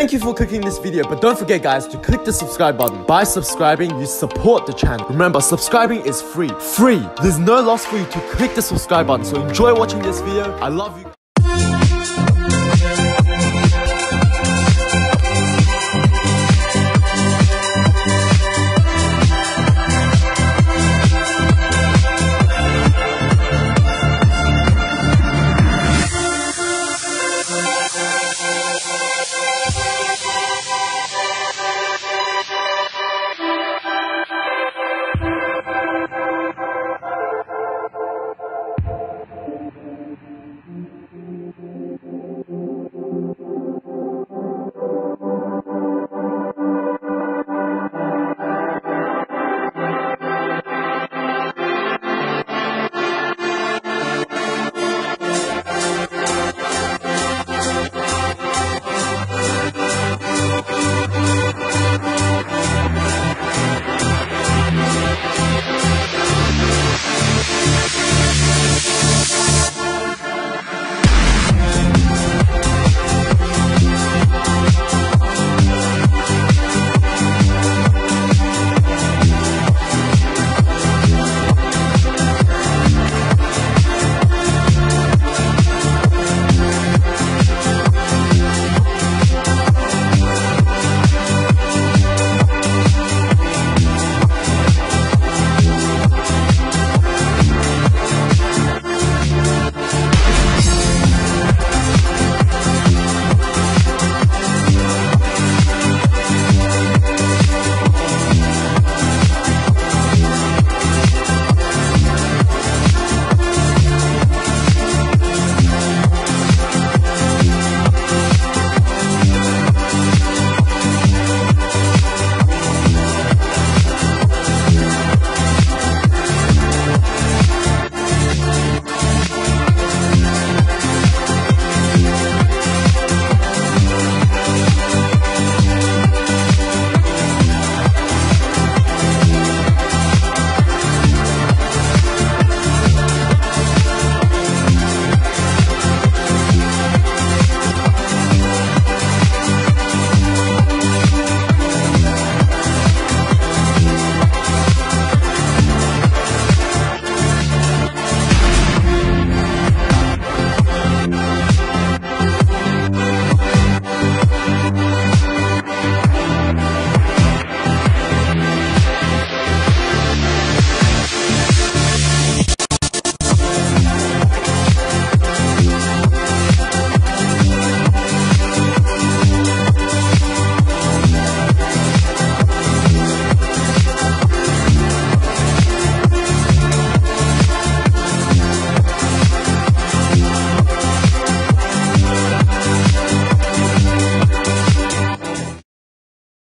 Thank you for clicking this video, but don't forget guys to click the subscribe button. By subscribing, you support the channel. Remember, subscribing is free. Free! There's no loss for you to click the subscribe button, so enjoy watching this video. I love you.